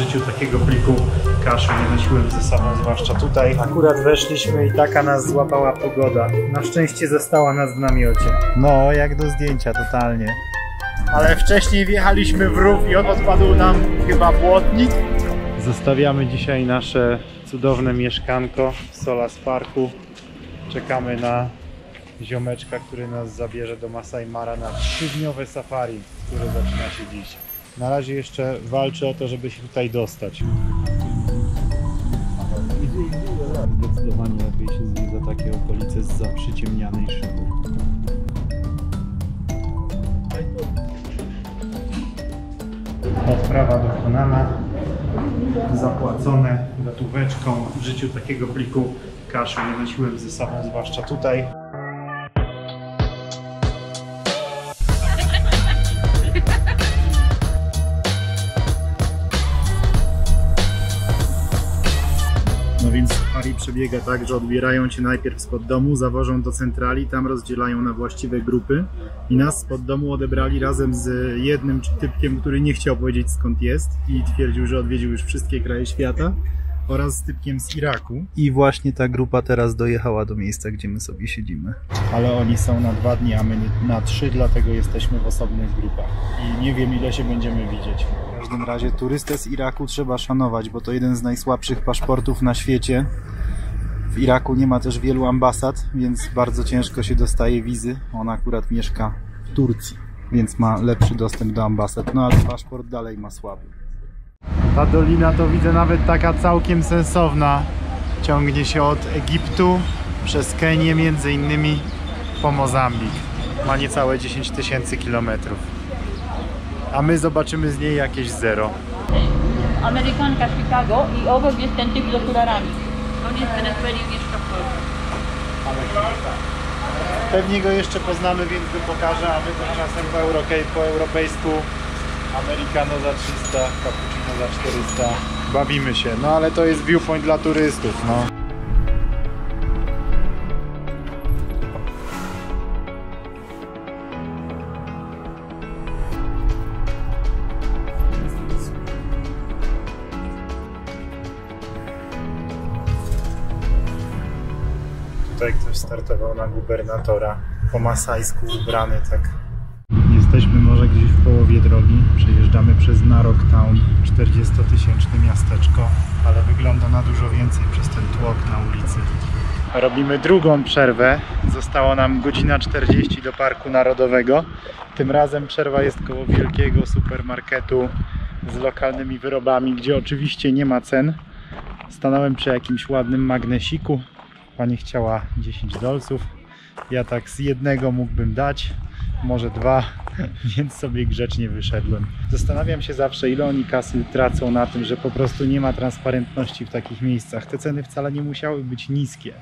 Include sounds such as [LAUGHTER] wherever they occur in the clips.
życiu takiego pliku kaszy nie nosiłem ze sobą, zwłaszcza tutaj. Akurat weszliśmy i taka nas złapała pogoda. Na szczęście została nas w namiocie. No, jak do zdjęcia, totalnie. Ale wcześniej wjechaliśmy w rów i odpadł nam chyba błotnik. Zostawiamy dzisiaj nasze cudowne mieszkanko w Solas Parku. Czekamy na ziomeczka, który nas zabierze do Masai Mara na trzydniowe safari, które zaczyna się dziś. Na razie jeszcze walczy o to, żeby się tutaj dostać. Zdecydowanie lepiej się zwiedza takie okolice za przyciemnianej szyby. Odprawa dokonana, zapłacone gotóweczką. W życiu takiego pliku kaszy nie nosiłem ze sobą, zwłaszcza tutaj. Przebiega tak, że odbierają cię najpierw spod domu, zawożą do centrali, tam rozdzielają na właściwe grupy i nas spod domu odebrali razem z jednym typkiem, który nie chciał powiedzieć skąd jest i twierdził, że odwiedził już wszystkie kraje świata oraz z typkiem z Iraku. I właśnie ta grupa teraz dojechała do miejsca, gdzie my sobie siedzimy. Ale oni są na dwa dni, a my na trzy, dlatego jesteśmy w osobnych grupach. I nie wiem ile się będziemy widzieć. W każdym razie turystę z Iraku trzeba szanować, bo to jeden z najsłabszych paszportów na świecie. W Iraku nie ma też wielu ambasad, więc bardzo ciężko się dostaje wizy. On akurat mieszka w Turcji, więc ma lepszy dostęp do ambasad. No ale paszport dalej ma słaby. Ta dolina to widzę nawet taka całkiem sensowna. Ciągnie się od Egiptu przez Kenię między innymi po Mozambik. Ma niecałe 10 tysięcy kilometrów. A my zobaczymy z niej jakieś zero. Amerykanka Chicago i obok jest ten typ z okularami. On jest Wenezueli mieszka w Polsce. Pewnie go jeszcze poznamy, więc go pokażę, a my tymczasem po, euroke- po europejsku Americano za 300, cappuccino za 400. Bawimy się, no ale to jest viewpoint dla turystów, no. Tutaj ktoś startował na gubernatora po masajsku ubrany tak. Jesteśmy może gdzieś w połowie drogi. Przejeżdżamy przez Narok Town, 40-tysięczne miasteczko, ale wygląda na dużo więcej przez ten tłok na ulicy. Robimy drugą przerwę. Zostało nam godzina 40 do Parku Narodowego. Tym razem przerwa jest koło wielkiego supermarketu z lokalnymi wyrobami, gdzie oczywiście nie ma cen. Stanąłem przy jakimś ładnym magnesiku. Pani chciała 10 dolców. Ja tak z jednego mógłbym dać, może dwa, [LAUGHS] więc sobie grzecznie wyszedłem. Zastanawiam się zawsze, ile oni kasy tracą na tym, że po prostu nie ma transparentności w takich miejscach. Te ceny wcale nie musiały być niskie.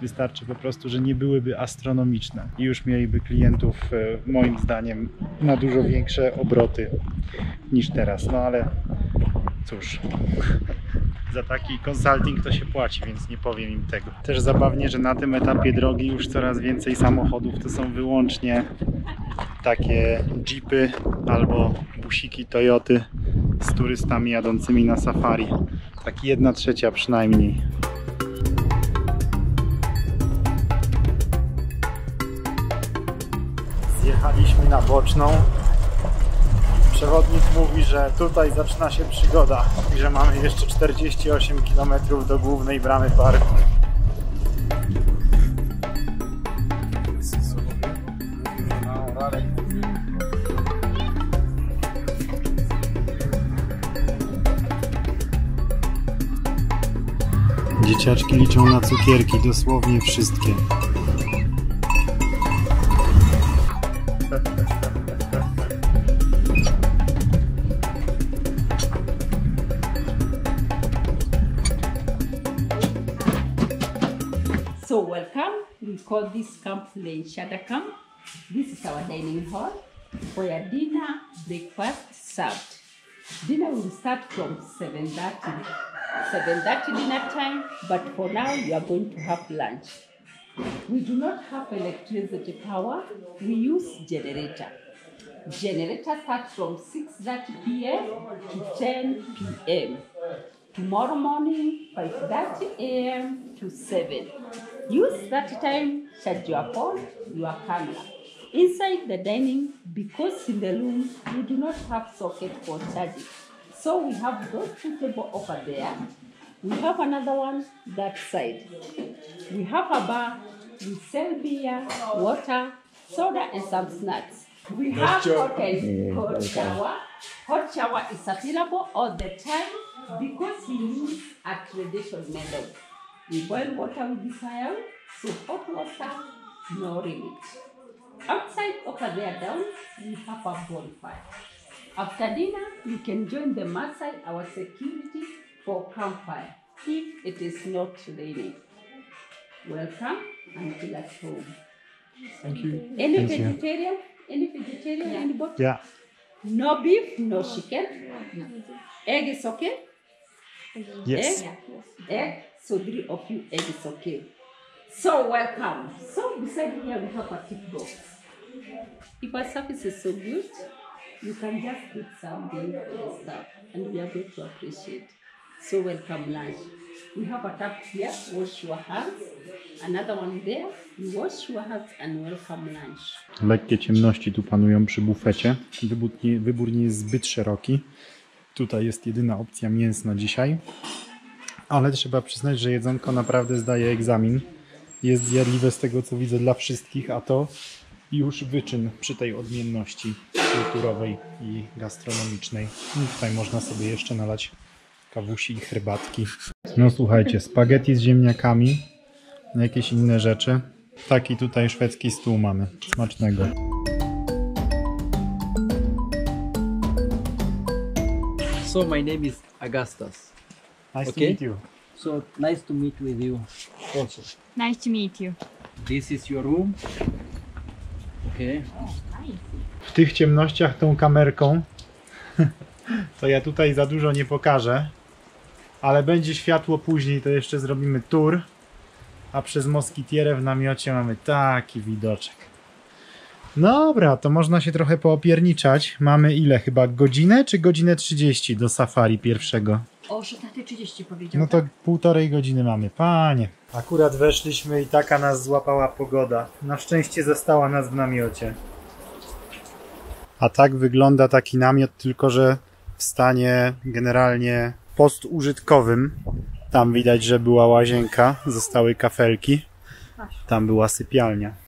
Wystarczy po prostu, że nie byłyby astronomiczne i już mieliby klientów, e, moim zdaniem, na dużo większe obroty niż teraz. No ale cóż, za taki consulting to się płaci, więc nie powiem im tego. Też zabawnie, że na tym etapie drogi już coraz więcej samochodów to są wyłącznie takie jeepy albo busiki Toyoty z turystami jadącymi na safari. Tak jedna trzecia przynajmniej. Zjechaliśmy na boczną. Przewodnik mówi, że tutaj zaczyna się przygoda i że mamy jeszcze 48 km do głównej bramy parku. Dzieciaczki liczą na cukierki, dosłownie wszystkie. We call this camp the Shada camp. This is our dining hall where dinner, breakfast served. Dinner will start from 7.30. 7.30 dinner time, but for now you are going to have lunch. We do not have electricity power. We use generator. Generator starts from 6.30 p.m. to 10 p.m. Tomorrow morning, 5.30 a.m. to 7. Use that time, charge your phone, your camera. Inside the dining, because in the room we do not have socket for charging. So we have those two tables over there. We have another one that side. We have a bar. We sell beer, water, soda, and some snacks. We have hotel hot shower. Hot shower is available all the time because we use a traditional method. We boil water with the fire, so hot water, no limit. Outside over there down, we have a bonfire. After dinner, you can join the Maasai, our security, for campfire if it is not raining. Welcome and feel at home. Thank you. Any Thank you. vegetarian? Any vegetarian? Anybody? Yeah. No beef, no chicken. No. Egg is okay? Yes. Egg? Egg? So three of you, egg is okay. So welcome. So beside here we have a tip box. If our service is so good, you can just put something for the staff and we are going to appreciate. So welcome lunch. We have a tap here, wash your hands. Another one there, you wash your hands and welcome lunch. Lekkie ciemności tu panują przy bufecie. Wybór nie, wybór nie jest zbyt szeroki. Tutaj jest jedyna opcja mięsna dzisiaj. Ale trzeba przyznać, że jedzonko naprawdę zdaje egzamin. Jest zjadliwe z tego co widzę dla wszystkich, a to już wyczyn przy tej odmienności kulturowej i gastronomicznej. I tutaj można sobie jeszcze nalać kawusi i herbatki. No słuchajcie, spaghetti z ziemniakami, jakieś inne rzeczy. Taki tutaj szwedzki stół mamy. Smacznego. So my name is Augustus. Nice Okay. to meet you. So nice to meet with you also. Nice to meet you. This is your room. Okay. W tych ciemnościach tą kamerką [LAUGHS] to ja tutaj za dużo nie pokażę, ale będzie światło później, to jeszcze zrobimy tour, a przez moskitierę w namiocie mamy taki widoczek. Dobra, to można się trochę poopierniczać. Mamy ile chyba? Godzinę czy godzinę 30 do safari pierwszego? O 16.30 powiedział. No to półtorej godziny mamy. Panie. Akurat weszliśmy i taka nas złapała pogoda. Na szczęście została nas w namiocie. A tak wygląda taki namiot, tylko że w stanie generalnie postużytkowym. Tam widać, że była łazienka, zostały kafelki. Tam była sypialnia.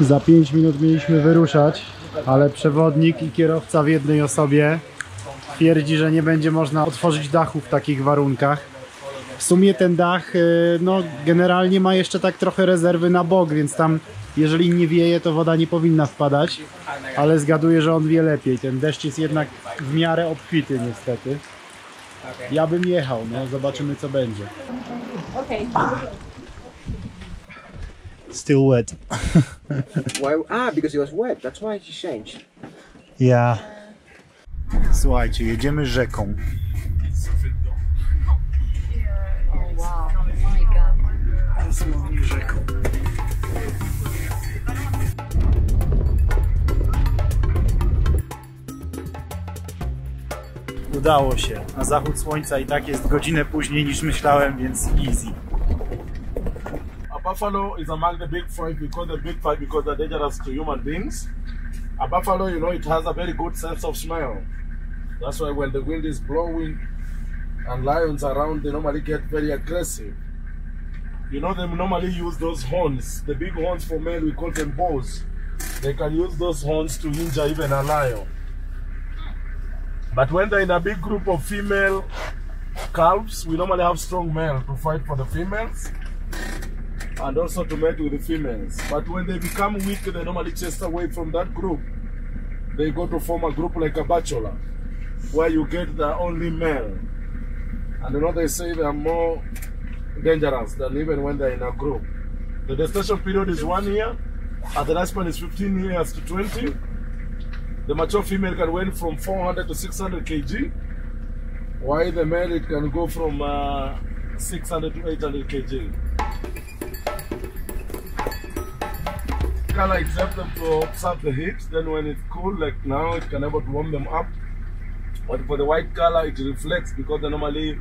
Za 5 minut mieliśmy wyruszać, ale przewodnik i kierowca w jednej osobie twierdzi, że nie będzie można otworzyć dachu w takich warunkach. W sumie ten dach, y, no generalnie ma jeszcze tak trochę rezerwy na bok, więc tam jeżeli nie wieje, to woda nie powinna wpadać, ale zgaduję, że on wie lepiej. Ten deszcz jest jednak w miarę obfity niestety. Ja bym jechał, no zobaczymy co będzie. Okay. Still wet. [LAUGHS] Why? Ah, because it was wet. That's why it changed. Ja. Słuchajcie, jedziemy rzeką. Rzeką. Udało się. A zachód słońca i tak jest godzinę później niż myślałem, więc easy. Buffalo is among the big five because the big five because they're dangerous to human beings. A buffalo, you know, it has a very good sense of smell. That's why when the wind is blowing and lions around, they normally get very aggressive. You know, they normally use those horns, the big horns for men, we call them bows. They can use those horns to injure even a lion. But when they're in a big group of female calves, we normally have strong male to fight for the females and also to mate with the females. But when they become weak, they normally chase away from that group. They go to form a group like a bachelor, where you get the only male. And you know, they say they are more dangerous than even when they're in a group. The gestation period is one year, and the lifespan is 15 years to 20. The mature female can weigh from 400 to 600 kg, while the male it can go from uh, 600 to 800 kg. Color except them to absorb the heat. Then when it's cool, like now, it can able to warm them up. But for the white color, it reflects because they normally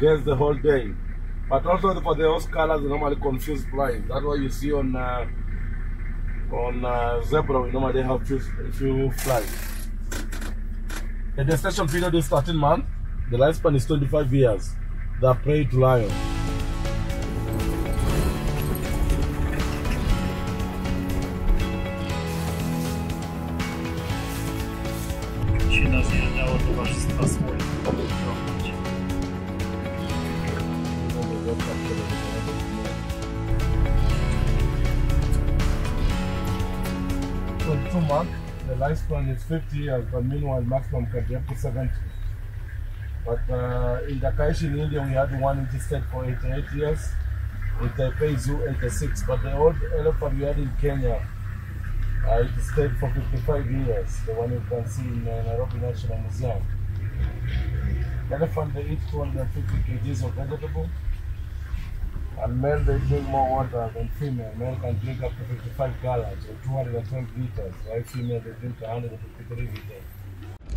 gets the whole day. But also for those colors, they normally confuse price. That's why you see on uh, on uh, zebra, we normally have few, few flies. The gestation period is 13 months. The lifespan is 25 years. They are prey to lion. 2 mark, the lifespan is 50 years, but meanwhile maximum can be up to 70. But uh, in Dakaish in India, we had one interested for 88 years, in Taipei Zoo 86. But the old elephant we had in Kenya, uh, it stayed for 55 years, the one you can see in uh, Nairobi National Museum. Elephant, they eat 250 kgs of vegetable. And male, they drink more water than female. Male can drink up to 55 gallons or 212 liters, while female, they drink 153 liters.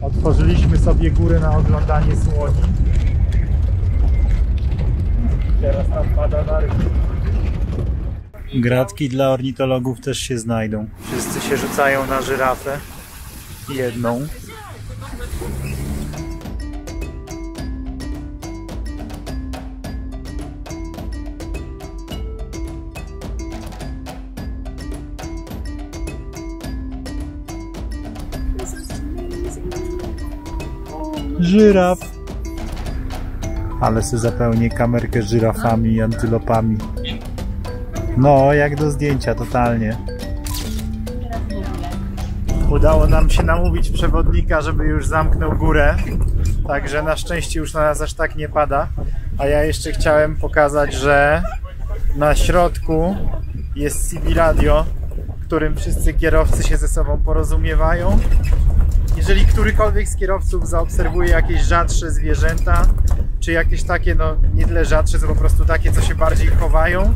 Otworzyliśmy sobie górę na oglądanie słoni. Teraz tam pada na ryb. Gratki dla ornitologów też się znajdą. Wszyscy się rzucają na żyrafę. Jedną. Żyraf. Ale se zapełnię kamerkę żyrafami i antylopami. No, jak do zdjęcia, totalnie. Udało nam się namówić przewodnika, żeby już zamknął górę. Także na szczęście już na nas aż tak nie pada. A ja jeszcze chciałem pokazać, że na środku jest CB radio, którym wszyscy kierowcy się ze sobą porozumiewają. Jeżeli którykolwiek z kierowców zaobserwuje jakieś rzadsze zwierzęta, czy jakieś takie, no nie tyle rzadsze, co po prostu takie, co się bardziej chowają,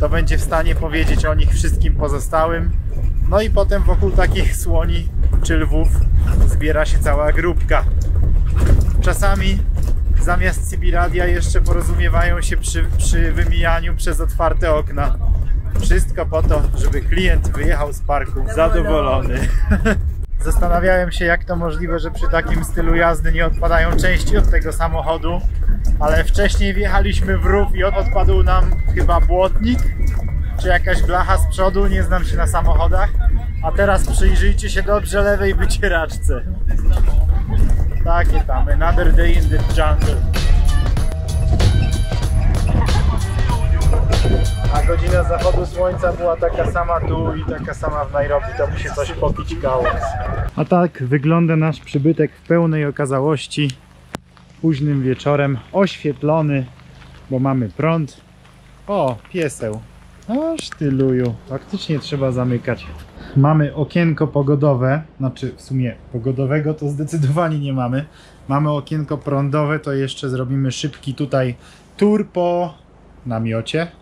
to będzie w stanie powiedzieć o nich wszystkim pozostałym. No i potem wokół takich słoni czy lwów zbiera się cała grupka. Czasami zamiast Sibiradia jeszcze porozumiewają się przy, przy wymijaniu przez otwarte okna. Wszystko po to, żeby klient wyjechał z parku zadowolony. [LAUGHS] Zastanawiałem się, jak to możliwe, że przy takim stylu jazdy nie odpadają części od tego samochodu, ale wcześniej wjechaliśmy w rów i odpadł nam chyba błotnik, czy jakaś blacha z przodu, nie znam się na samochodach. A teraz przyjrzyjcie się dobrze lewej wycieraczce. Takie tam, another day in the jungle. A godzina zachodu słońca była taka sama tu i taka sama w Nairobi, to mu się coś pokićkało. A tak wygląda nasz przybytek w pełnej okazałości. Późnym wieczorem, oświetlony, bo mamy prąd. O, pieseł. Oż ty luju, faktycznie trzeba zamykać. Mamy okienko pogodowe, znaczy w sumie pogodowego to zdecydowanie nie mamy. Mamy okienko prądowe, to jeszcze zrobimy szybki tutaj tour po namiocie.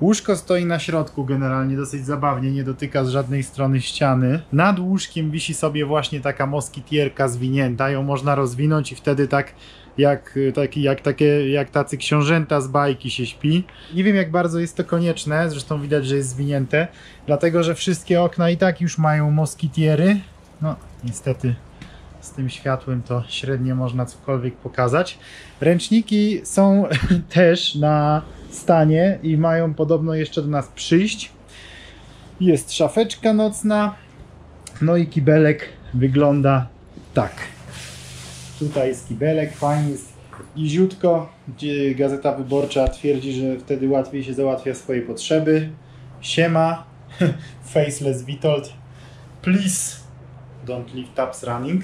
Łóżko stoi na środku, generalnie dosyć zabawnie, nie dotyka z żadnej strony ściany. Nad łóżkiem wisi sobie właśnie taka moskitierka zwinięta, ją można rozwinąć i wtedy tak jak, taki, jak, takie, jak tacy książęta z bajki się śpi. Nie wiem jak bardzo jest to konieczne, zresztą widać, że jest zwinięte, dlatego że wszystkie okna i tak już mają moskitiery. No niestety z tym światłem to średnio można cokolwiek pokazać. Ręczniki są [LAUGHS] też na stanie i mają podobno jeszcze do nas przyjść. Jest szafeczka nocna, no i kibelek wygląda tak. Tutaj jest kibelek, fajnie jest niziutko, gdzie Gazeta Wyborcza twierdzi, że wtedy łatwiej się załatwia swoje potrzeby. Siema, [LAUGHS] faceless Witold, please don't leave taps running.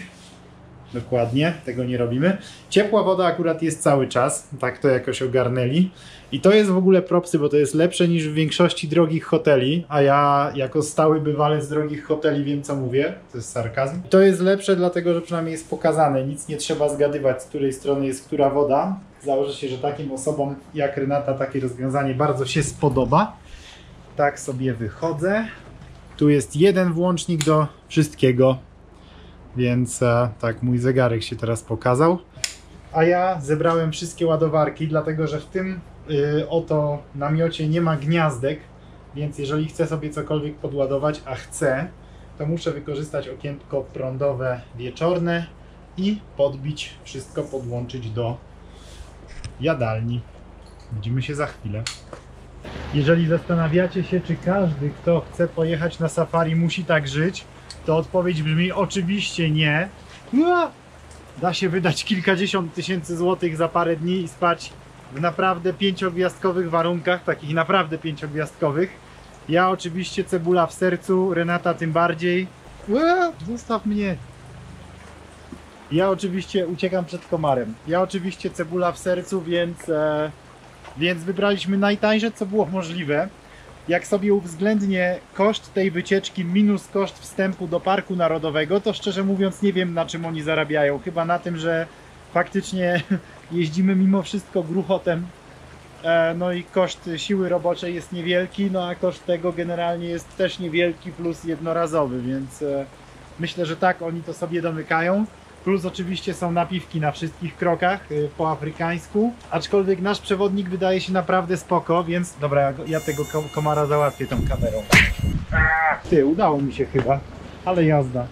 Dokładnie, tego nie robimy. Ciepła woda akurat jest cały czas, tak to jakoś ogarnęli. I to jest w ogóle propsy, bo to jest lepsze niż w większości drogich hoteli, a ja jako stały bywalec drogich hoteli wiem co mówię, to jest sarkazm. To jest lepsze dlatego, że przynajmniej jest pokazane, nic nie trzeba zgadywać z której strony jest która woda. Założę się, że takim osobom jak Renata takie rozwiązanie bardzo się spodoba. tak sobie wychodzę. Tu jest jeden włącznik do wszystkiego, więc e, tak mój zegarek się teraz pokazał. A ja zebrałem wszystkie ładowarki, dlatego że w tym y, oto namiocie nie ma gniazdek, więc jeżeli chcę sobie cokolwiek podładować, a chcę, to muszę wykorzystać okienko prądowe wieczorne i podbić wszystko, podłączyć do jadalni. Widzimy się za chwilę. Jeżeli zastanawiacie się, czy każdy, kto chce pojechać na safari, musi tak żyć, to odpowiedź brzmi oczywiście nie. Ua! Da się wydać kilkadziesiąt tysięcy złotych za parę dni i spać w naprawdę pięciogwiazdkowych warunkach, takich naprawdę pięciogwiazdkowych. Ja oczywiście cebula w sercu, Renata tym bardziej. Ua! Zostaw mnie! Ja oczywiście uciekam przed komarem. Ja oczywiście cebula w sercu, więc, e, więc wybraliśmy najtańsze, co było możliwe. Jak sobie uwzględnię koszt tej wycieczki minus koszt wstępu do Parku Narodowego, to szczerze mówiąc nie wiem na czym oni zarabiają. Chyba na tym, że faktycznie [LAUGHS] jeździmy mimo wszystko gruchotem. E, No i koszt siły roboczej jest niewielki, no a koszt tego generalnie jest też niewielki plus jednorazowy, więc e, myślę, że tak oni to sobie domykają. Plus oczywiście są napiwki na wszystkich krokach y, po afrykańsku. Aczkolwiek nasz przewodnik wydaje się naprawdę spoko, więc dobra, ja go- ja tego ko- komara załatwię tą kamerą. Ty, udało mi się chyba, ale jazda.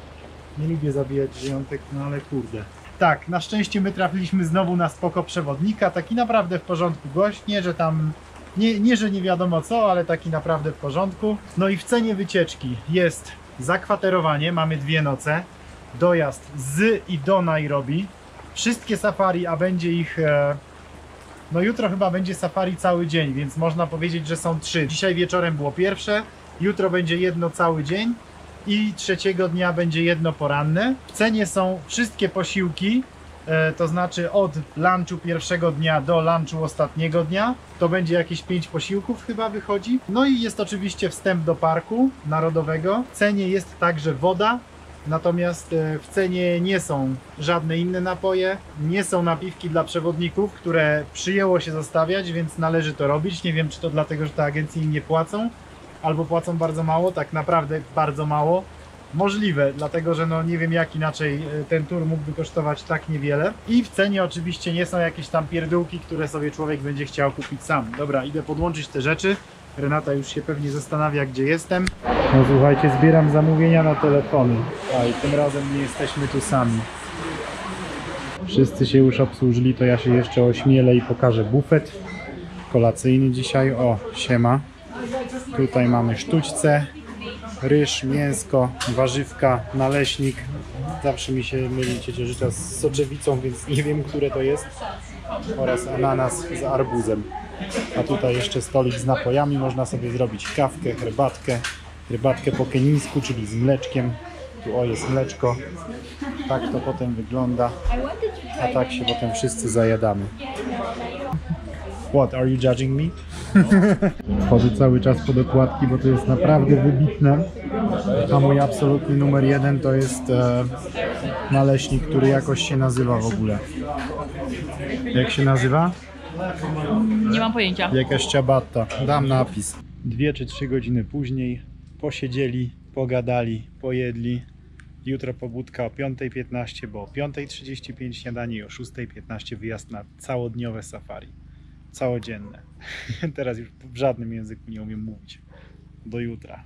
Nie lubię zabijać żyjątek, no ale kurde. Tak, na szczęście my trafiliśmy znowu na spoko przewodnika, taki naprawdę w porządku gość, nie że tam, nie, nie że nie wiadomo co, ale taki naprawdę w porządku. No i w cenie wycieczki jest zakwaterowanie, mamy dwie noce, dojazd z i do Nairobi. Wszystkie safari, a będzie ich. E, no jutro chyba będzie safari cały dzień, więc można powiedzieć, że są trzy. Dzisiaj wieczorem było pierwsze, jutro będzie jedno cały dzień i trzeciego dnia będzie jedno poranne. W cenie są wszystkie posiłki, e, to znaczy od lunchu pierwszego dnia do lunchu ostatniego dnia. To będzie jakieś pięć posiłków chyba wychodzi. No i jest oczywiście wstęp do parku narodowego. W cenie jest także woda, Natomiast e, w cenie nie są żadne inne napoje, nie są napiwki dla przewodników, które przyjęło się zostawiać, więc należy to robić. Nie wiem, czy to dlatego, że te agencje im nie płacą, albo płacą bardzo mało, tak naprawdę bardzo mało. Możliwe, dlatego że no nie wiem jak inaczej e, ten tour mógłby kosztować tak niewiele. I w cenie oczywiście nie są jakieś tam pierdółki, które sobie człowiek będzie chciał kupić sam. Dobra, idę podłączyć te rzeczy. Renata już się pewnie zastanawia, gdzie jestem. No słuchajcie, zbieram zamówienia na telefony. A i tym razem nie jesteśmy tu sami. Wszyscy się już obsłużyli, to ja się jeszcze ośmielę i pokażę bufet kolacyjny dzisiaj. O, siema. Tutaj mamy sztućce, ryż, mięsko, warzywka, naleśnik. Zawsze mi się myli ciecierzyca z soczewicą, więc nie wiem, które to jest. Oraz ananas z arbuzem. A tutaj jeszcze stolik z napojami. Można sobie zrobić kawkę, herbatkę. Herbatkę po kenińsku, czyli z mleczkiem. Tu o jest mleczko. Tak to potem wygląda. A tak się potem wszyscy zajadamy. What, are you judging me? Wchodzę cały czas pod okładki, bo to jest naprawdę wybitne. A mój absolutny numer jeden to jest e, naleśnik, który jakoś się nazywa w ogóle. Jak się nazywa? Nie mam pojęcia. Jakaś ciabatta. Dam napis. Dwie czy trzy godziny później posiedzieli, pogadali, pojedli. Jutro pobudka o 5.15, bo o 5.35 śniadanie i o 6.15 wyjazd na całodniowe safari. Całodzienne. [LAUGHS] Teraz już w żadnym języku nie umiem mówić. Do jutra.